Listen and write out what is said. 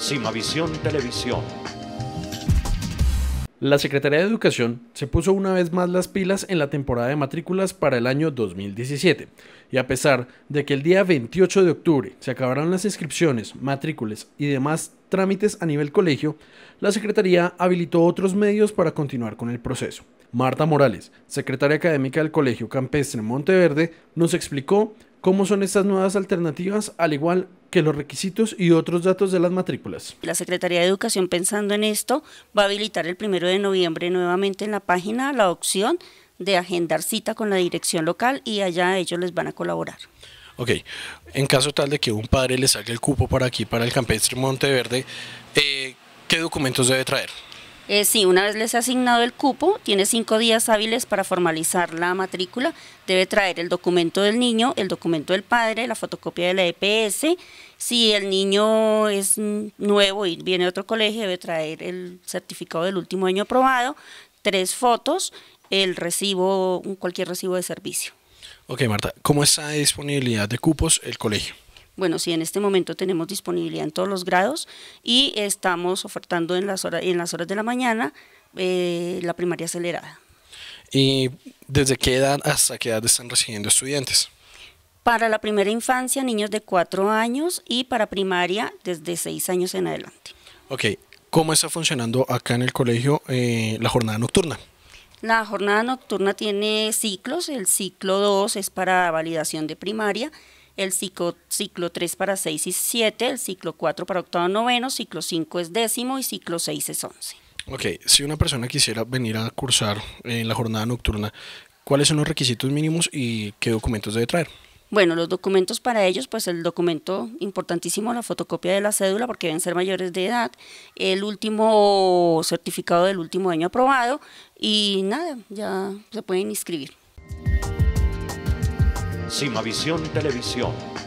Simavisión Televisión. La Secretaría de Educación se puso una vez más las pilas en la temporada de matrículas para el año 2017, y a pesar de que el día 28 de octubre se acabaron las inscripciones, matrículas y demás trámites a nivel colegio, la Secretaría habilitó otros medios para continuar con el proceso. Marta Morales, secretaria académica del Colegio Campestre Monteverde, nos explicó cómo son estas nuevas alternativas, al igual que los requisitos y otros datos de las matrículas. La Secretaría de Educación, pensando en esto, va a habilitar el primero de noviembre nuevamente en la página la opción de agendar cita con la dirección local y allá ellos les van a colaborar. Ok, en caso tal de que un padre le saque el cupo para aquí, para el campestre Monteverde, eh, ¿qué documentos debe traer? Eh, sí, una vez les ha asignado el cupo, tiene cinco días hábiles para formalizar la matrícula. Debe traer el documento del niño, el documento del padre, la fotocopia de la EPS. Si el niño es nuevo y viene de otro colegio, debe traer el certificado del último año aprobado, tres fotos, el recibo, cualquier recibo de servicio. Ok, Marta, ¿cómo está disponibilidad de cupos el colegio? Bueno, sí, en este momento tenemos disponibilidad en todos los grados y estamos ofertando en las horas, en las horas de la mañana eh, la primaria acelerada. ¿Y desde qué edad hasta qué edad están recibiendo estudiantes? Para la primera infancia, niños de cuatro años y para primaria desde seis años en adelante. Ok, ¿cómo está funcionando acá en el colegio eh, la jornada nocturna? La jornada nocturna tiene ciclos, el ciclo 2 es para validación de primaria el ciclo, ciclo 3 para 6 y 7, el ciclo 4 para octavo noveno, ciclo 5 es décimo y ciclo 6 es 11. Ok, si una persona quisiera venir a cursar en la jornada nocturna, ¿cuáles son los requisitos mínimos y qué documentos debe traer? Bueno, los documentos para ellos, pues el documento importantísimo, la fotocopia de la cédula, porque deben ser mayores de edad, el último certificado del último año aprobado y nada, ya se pueden inscribir. Simavisión Televisión.